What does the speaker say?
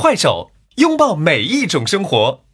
快手拥抱每一种生活。